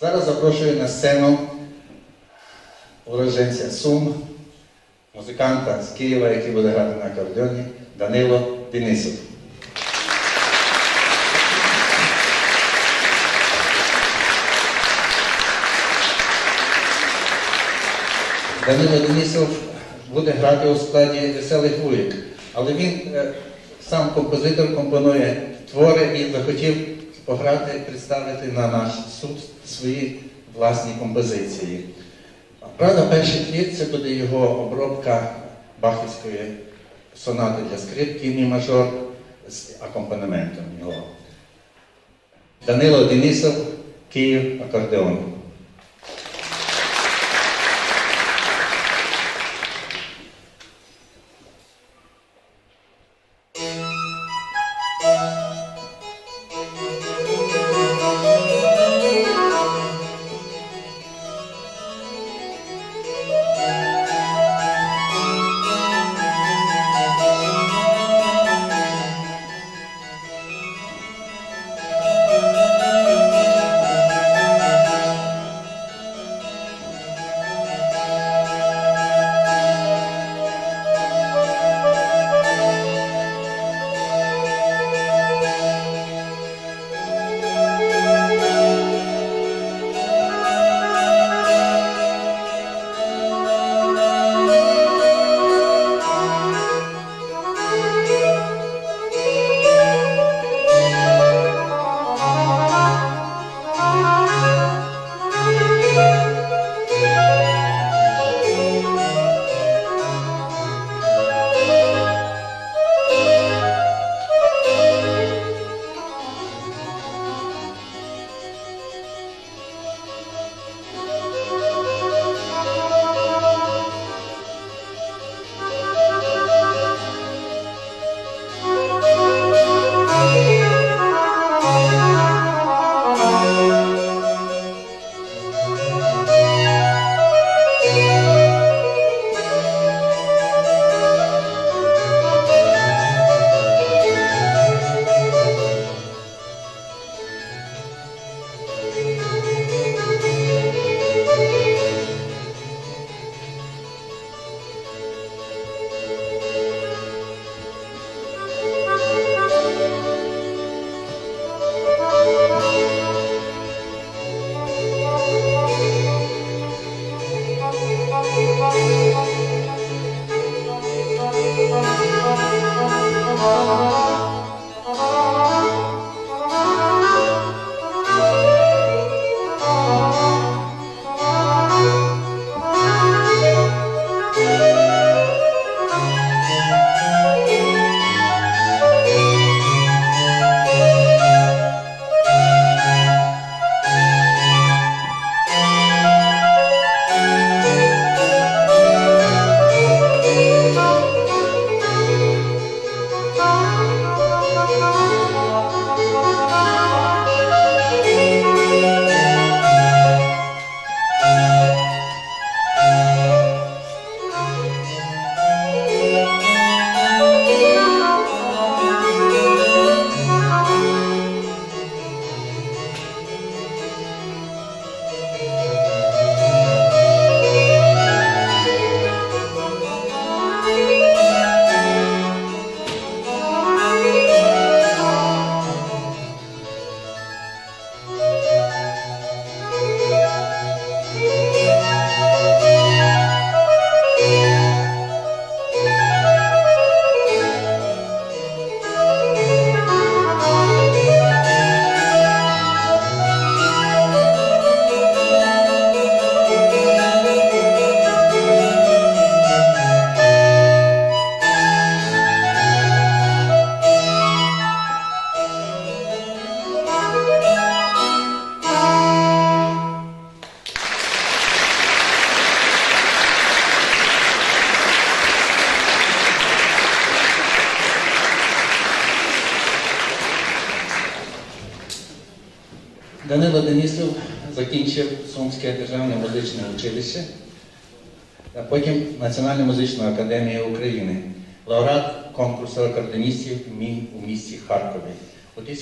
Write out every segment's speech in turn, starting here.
Зараз запрошую на сцену уроженця Сум, музиканта з Києва, який буде грати на акордеоні, Данило Денисов. Данило Денисов буде грати у складі веселих вулик, але він е, сам композитор компонує твори і захотів пограти, представити на наш суд свої власні композиції. Правда, перший твір це буде його обробка бахівської сонати для скрипки мі мажор з акомпанементом його. Данило Денисов, Київ, акордеон.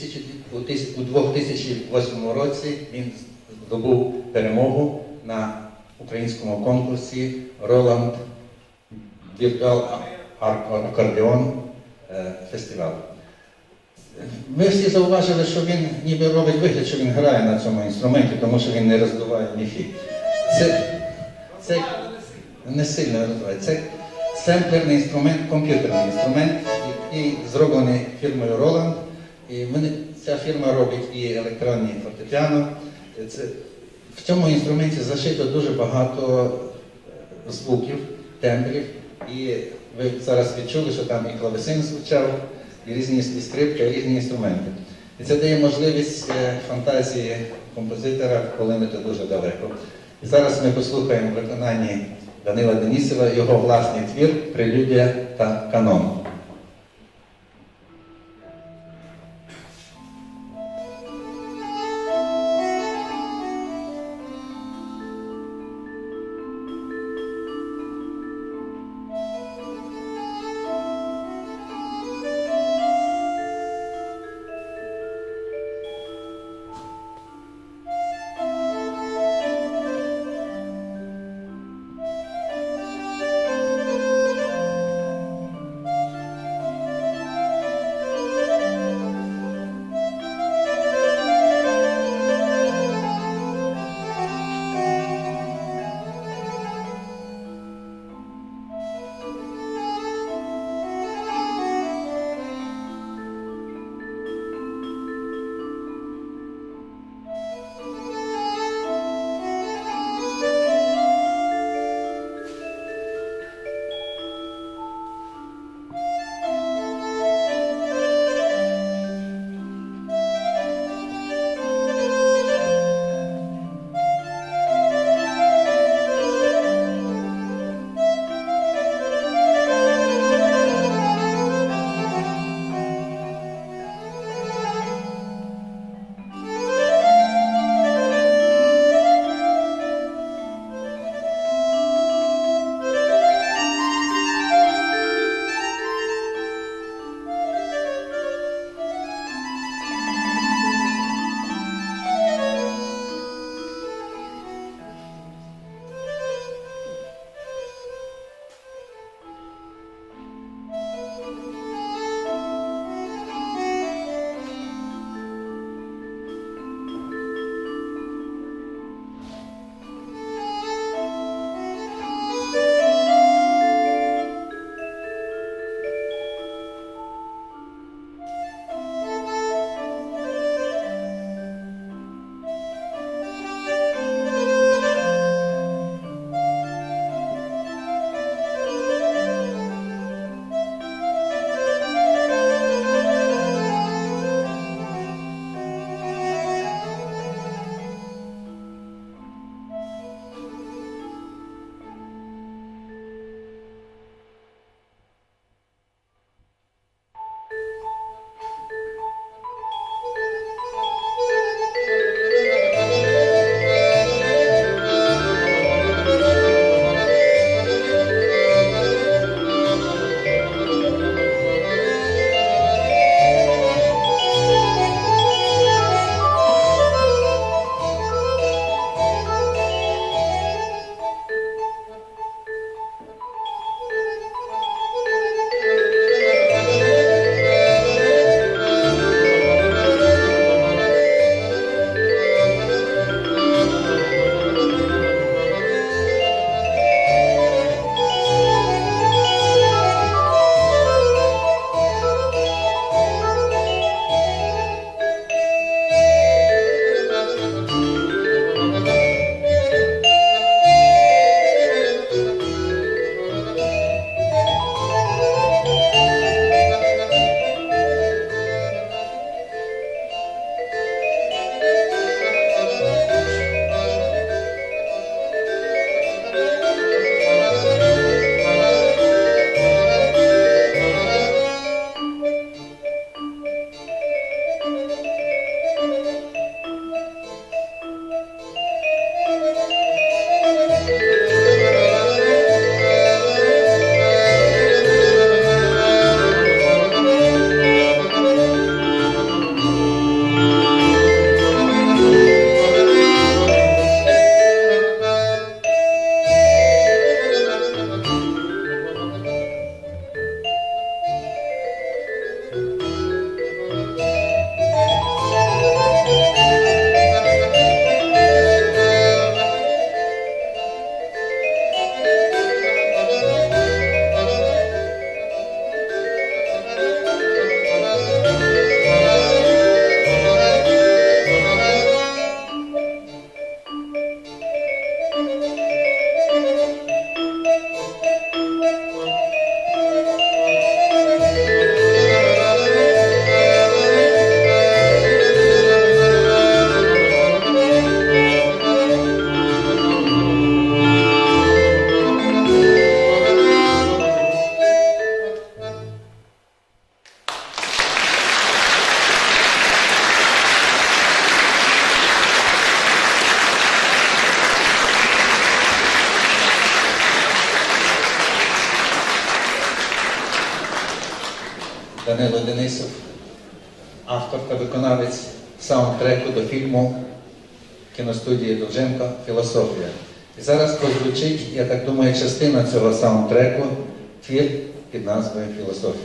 У, тисячі- у тис- у 2008 році він здобув перемогу на українському конкурсі Роланд Біргал Акордеон е, фестиваль. Ми всі зауважили, що він ніби робить вигляд, що він грає на цьому інструменті, тому що він не роздуває міфі. Це, це не сильно роздуває. Це семплерний інструмент, комп'ютерний інструмент, який зроблений фірмою Roland. І вони, ця фірма робить і електронні фортепіано. Це, в цьому інструменті зашито дуже багато е, звуків, тембрів. І ви зараз відчули, що там і клавесин звучав, і різні і скрипки, і різні інструменти. І це дає можливість е, фантазії композитора полинути дуже далеко. І зараз ми послухаємо в виконанні Данила Денісова його власний твір Прелюдія та канон. думаю, частина цього саундтреку – твір під назвою Філософія.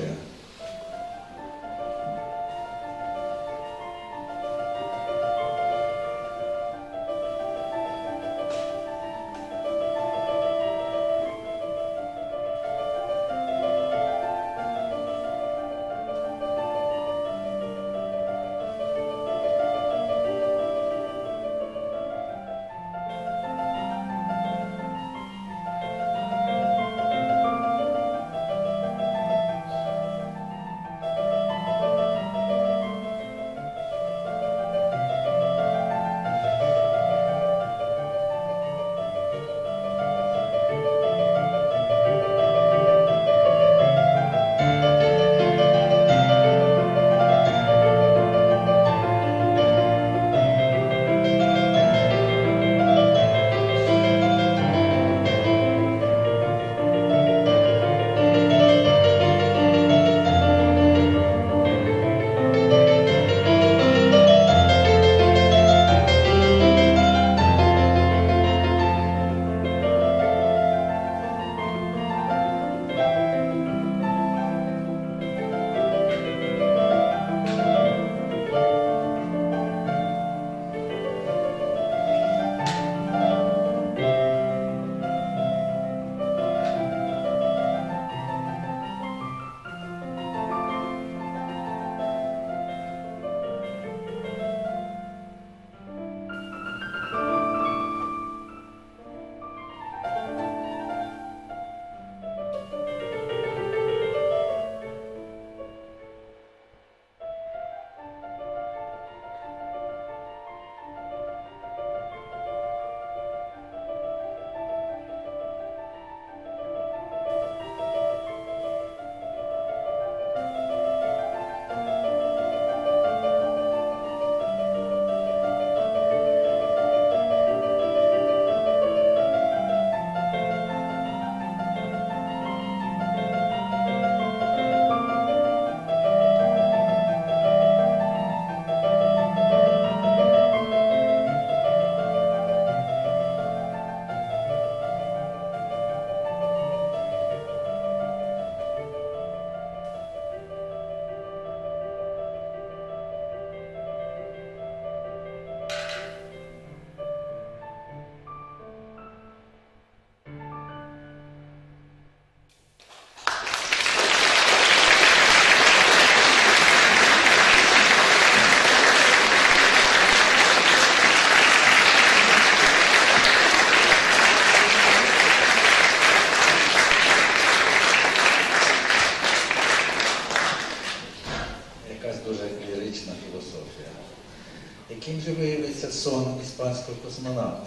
Semangat!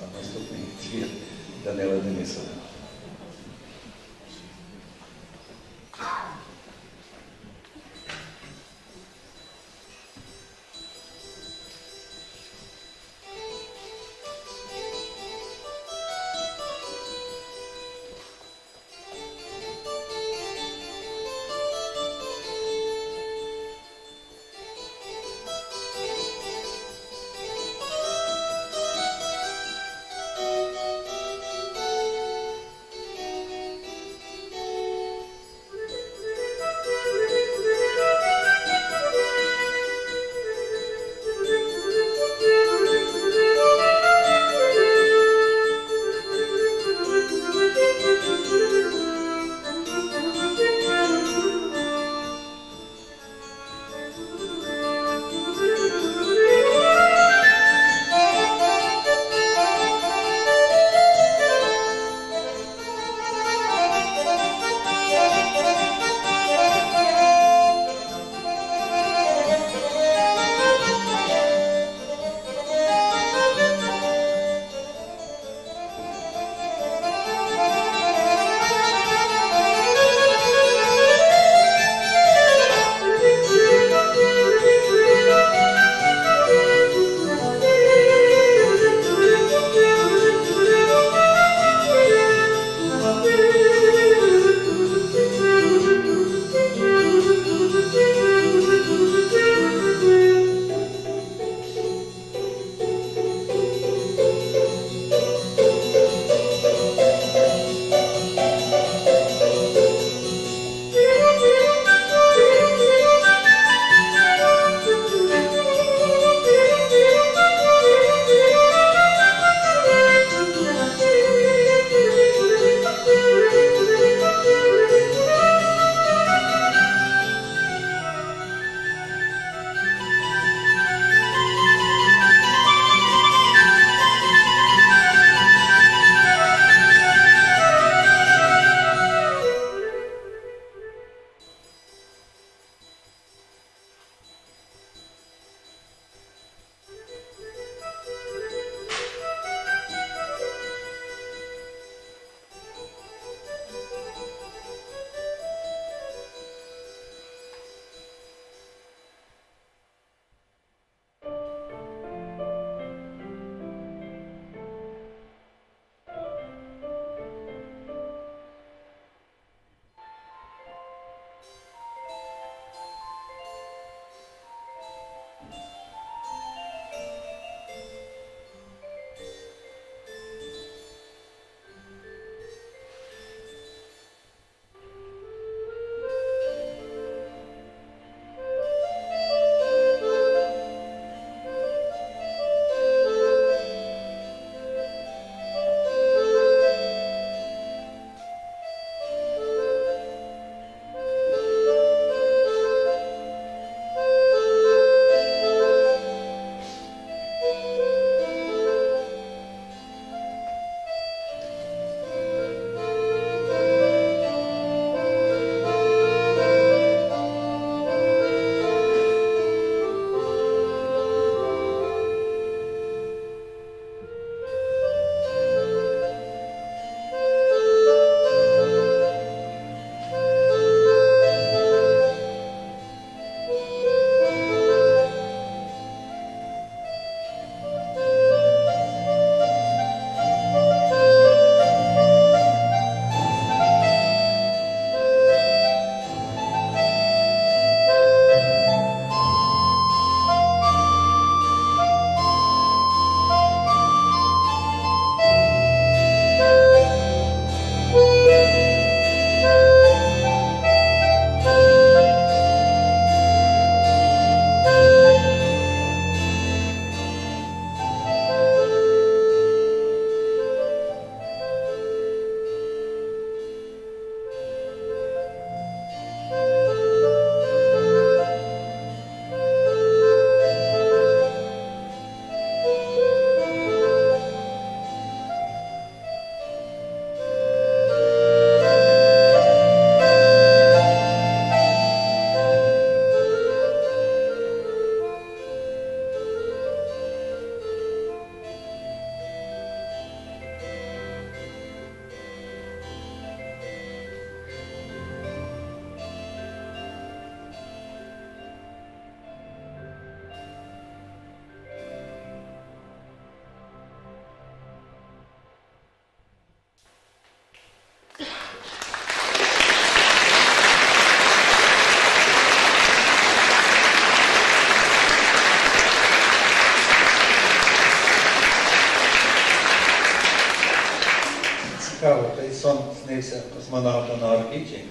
Сон снився космонавту на орбіті.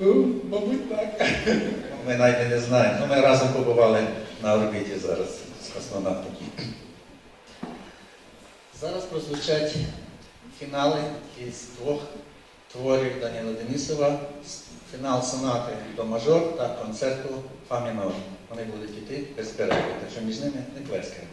Ну, мабуть, так. Ми навіть не знаємо. Ну, ми разом побували на орбіті зараз з космонавтом. Зараз прозвучать фінали із двох творів Даніла Денисова, фінал сонати до мажор та концерту фа мінор. Вони будуть йти без перерви, так що між ними не плескаємо.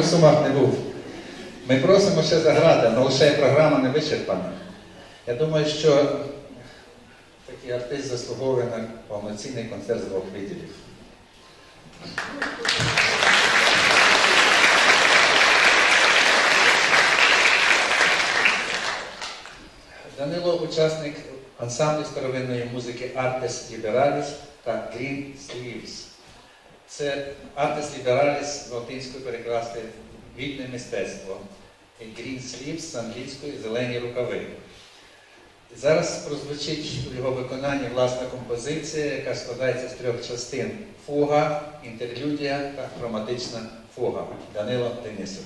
В сумах не був. Ми просимо ще заграти, але лише програма не вичерпана. Я думаю, що такий артист заслуговує на повноцінний концерт з двох виділів. Данило учасник ансамблю старовинної музики Artes Liberalis та Green Sleeves. Це з латинською перекласти вільне мистецтво. Green Sleeves з англійської зелені рукави. Зараз прозвучить у його виконанні власна композиція, яка складається з трьох частин: фуга, інтерлюдія та хроматична фуга. Данило Денисов.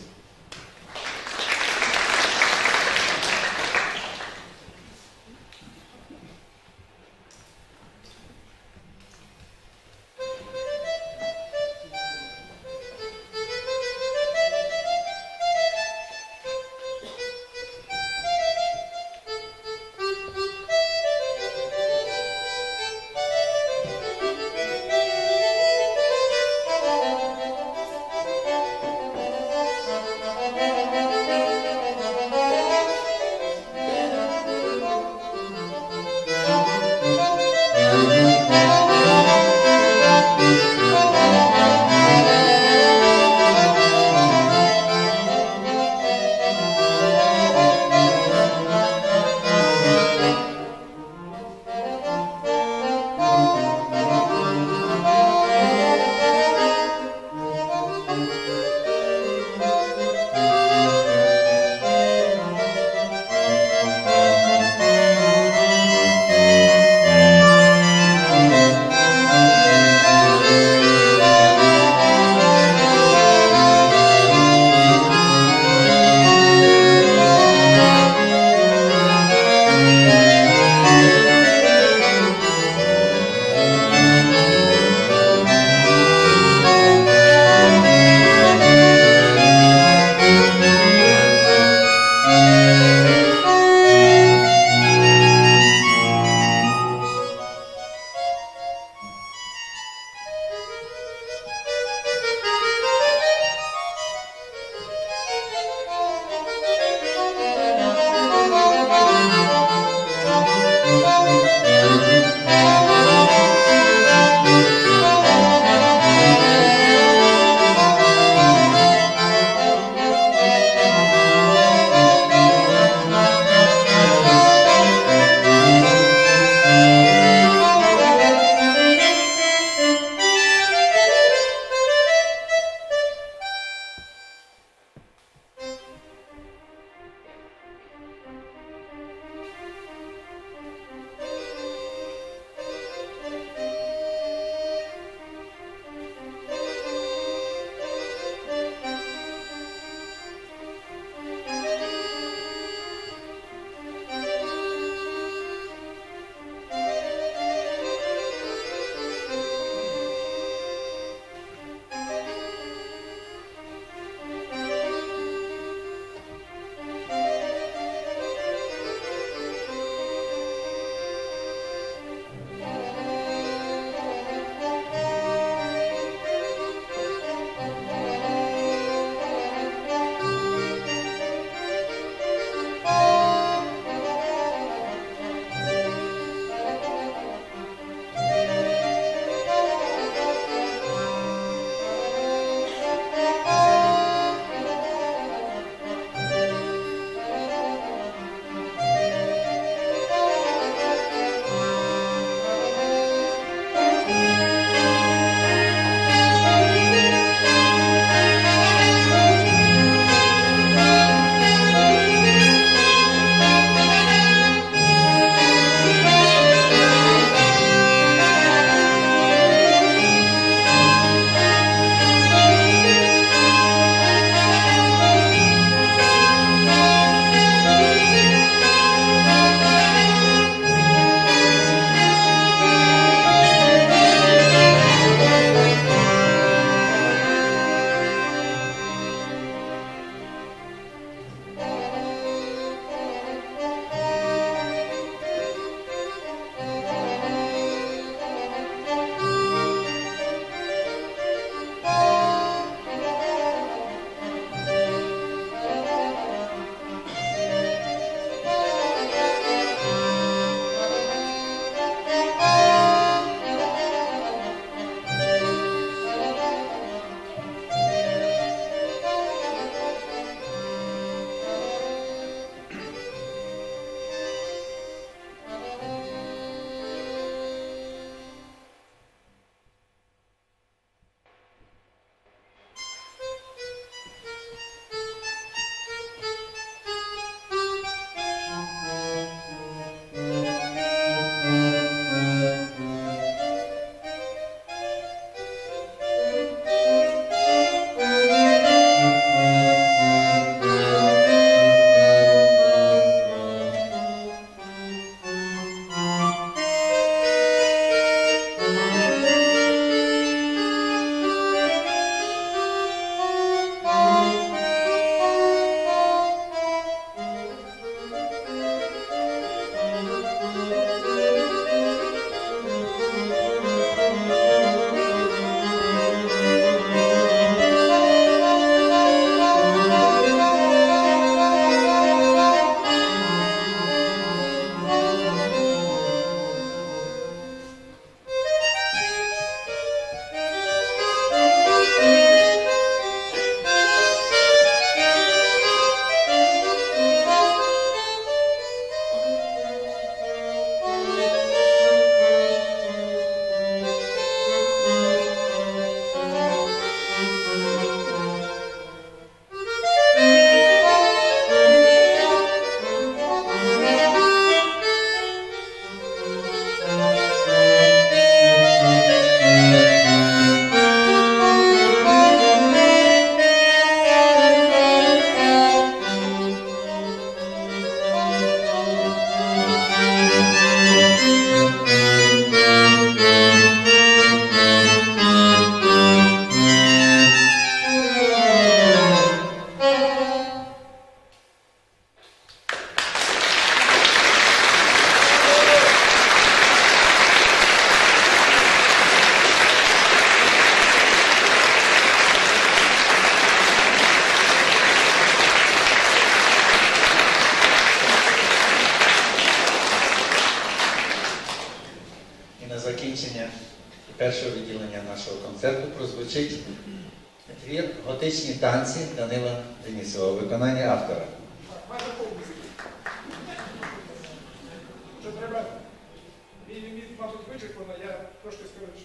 Вичерпано, я трошки скорочу.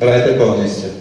Грайте повністю.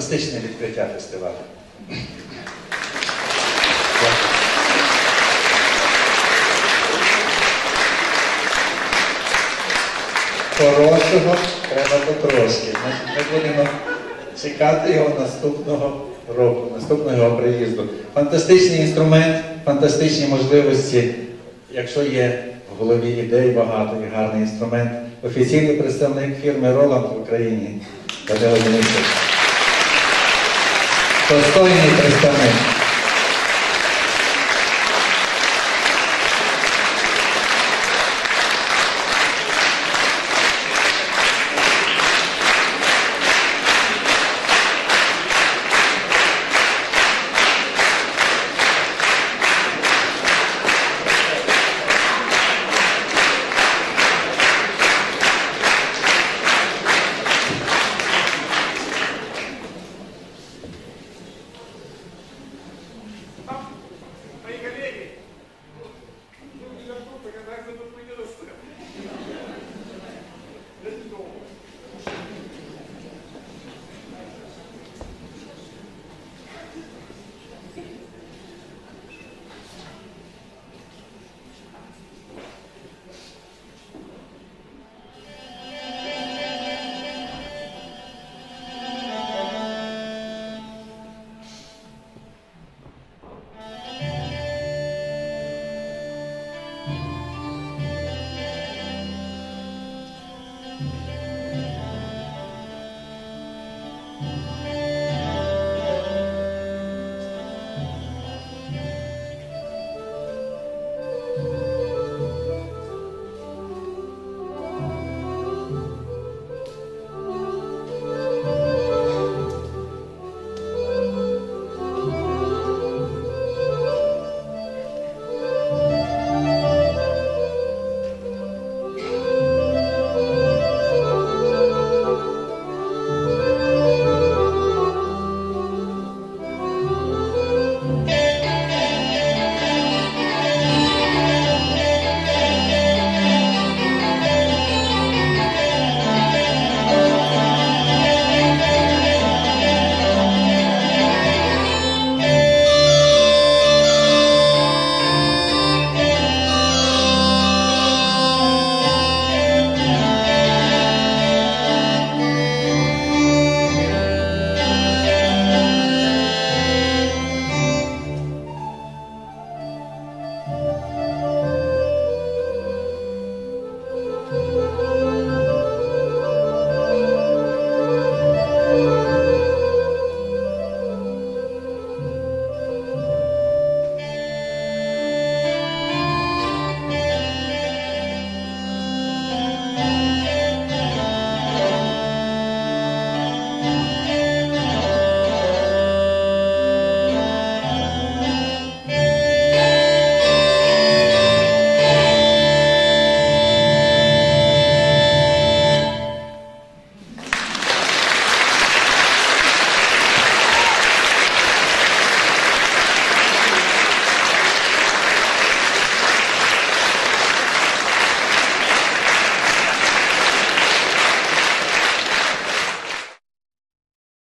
Фантастичне відкриття фестивалю. Хорошого треба потрошки. Ми, будемо чекати його наступного року, наступного його приїзду. Фантастичний інструмент, фантастичні можливості. Якщо є в голові ідей багато і гарний інструмент, офіційний представник фірми Роланд в Україні Данило Денисович. Достойний представник.